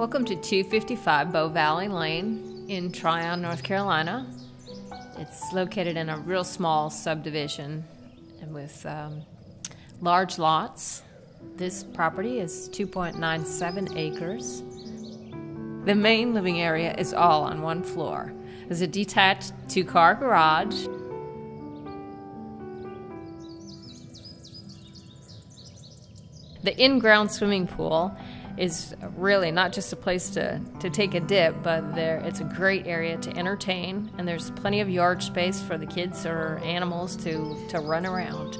Welcome to 255 Beau Valley Lane in Tryon, North Carolina. It's located in a real small subdivision and with um, large lots. This property is 2.97 acres. The main living area is all on one floor. There's a detached two car garage. The in ground swimming pool is really not just a place to, to take a dip, but there it's a great area to entertain, and there's plenty of yard space for the kids or animals to, to run around.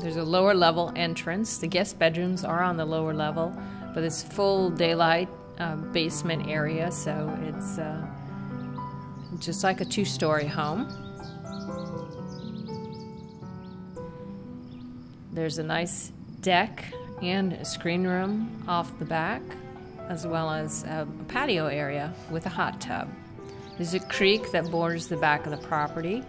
There's a lower level entrance. The guest bedrooms are on the lower level, but it's full daylight uh, basement area, so it's uh, just like a two story home. There's a nice deck and a screen room off the back, as well as a patio area with a hot tub. There's a creek that borders the back of the property.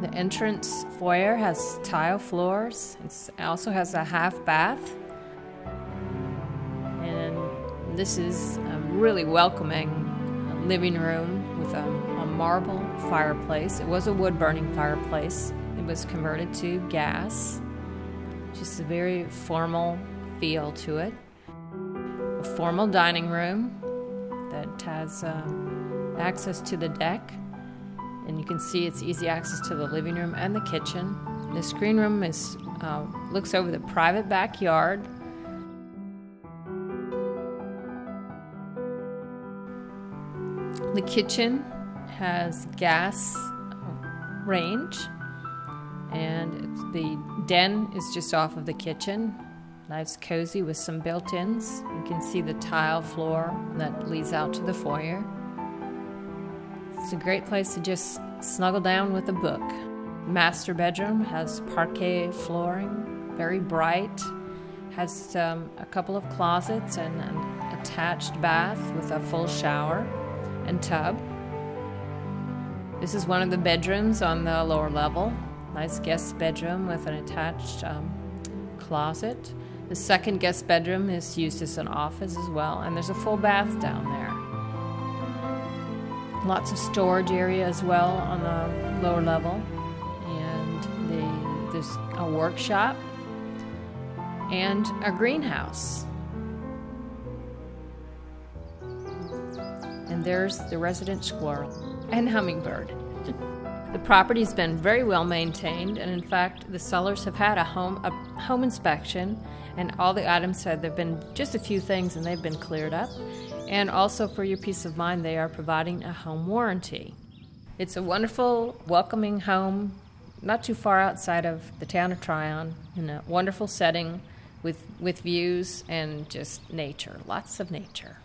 The entrance foyer has tile floors. It also has a half bath. And this is a really welcoming living room with a, a marble fireplace. It was a wood burning fireplace. It was converted to gas. Just a very formal feel to it. A formal dining room that has uh, access to the deck, and you can see it's easy access to the living room and the kitchen. The screen room is uh, looks over the private backyard. The kitchen has gas range and the den is just off of the kitchen. Nice cozy with some built-ins. You can see the tile floor that leads out to the foyer. It's a great place to just snuggle down with a book. Master bedroom has parquet flooring, very bright. Has um, a couple of closets and an attached bath with a full shower and tub. This is one of the bedrooms on the lower level. Nice guest bedroom with an attached um, closet. The second guest bedroom is used as an office as well, and there's a full bath down there. Lots of storage area as well on the lower level, and the, there's a workshop and a greenhouse. And there's the resident squirrel and hummingbird. The property's been very well maintained, and in fact, the sellers have had a home a home inspection, and all the items said there've been just a few things, and they've been cleared up. And also, for your peace of mind, they are providing a home warranty. It's a wonderful, welcoming home, not too far outside of the town of Tryon, in a wonderful setting with with views and just nature, lots of nature.